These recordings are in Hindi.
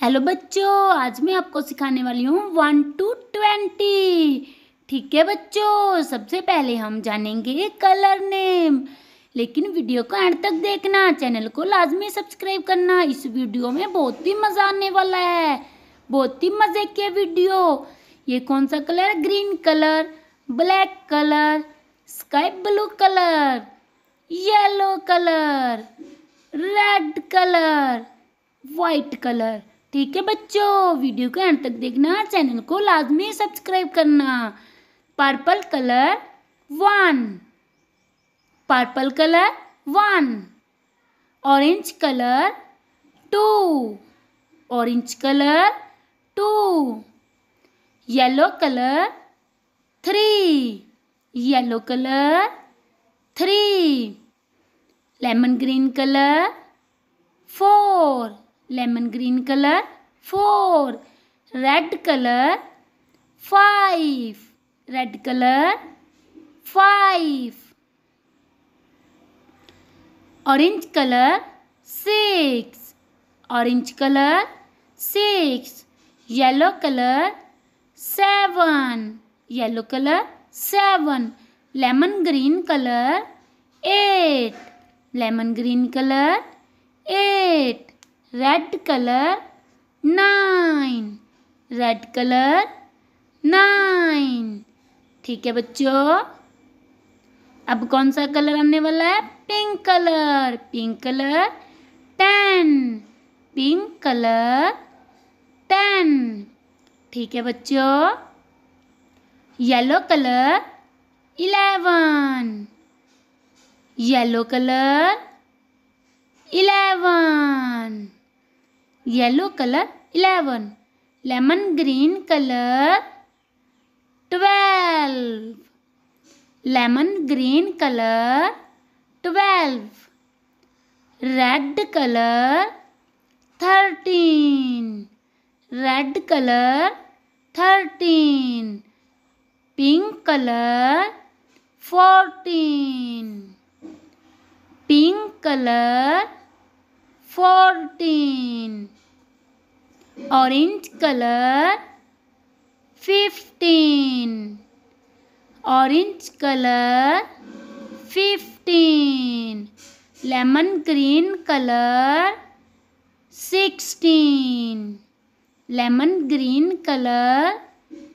हेलो बच्चों, आज मैं आपको सिखाने वाली हूँ वन टू ट्वेंटी। ठीक है बच्चों, सबसे पहले हम जानेंगे कलर नेम। लेकिन वीडियो को एंड तक देखना, चैनल को लाजमी सब्सक्राइब करना, इस वीडियो में बहुत ही मज़ा आने वाला है। बहुत ही मज़े के वीडियो। ये कौन सा colour? Green colour, black colour, sky blue colour, yellow colour, red colour white colour. ठीक है बच्चों, वीडियो को एंड तक देखना, चैनल को लाजमी सब्सक्राइब करना। Purple colour one purple colour one orange colour two orange colour two yellow colour three yellow colour three lemon green colour four lemon green color 4 red color 5 red color 5 orange color 6 orange color 6 yellow color 7 yellow color 7 lemon green color 8 lemon green color 8 red colour nine red colour nine ठीक है बच्चों? अब कौन सा कलर आने वाला है? Pink colour pink colour ten pink colour ten ठीक है बच्चों? Yellow colour eleven yellow colour eleven yellow colour eleven lemon green colour twelve lemon green colour twelve red colour thirteen red colour thirteen pink colour fourteen pink colour fourteen orange color fifteen orange color fifteen lemon green color sixteen lemon green color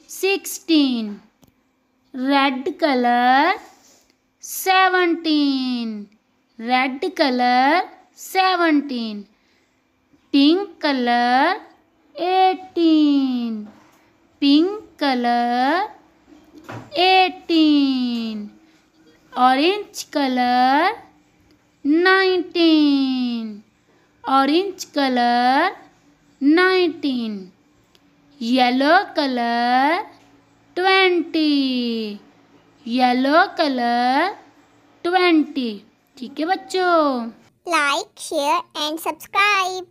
sixteen red color seventeen red color seventeen pink color eighteen pink colour eighteen orange colour nineteen orange colour nineteen yellow colour twenty yellow colour twenty ठीक है बच्चों? Like share and subscribe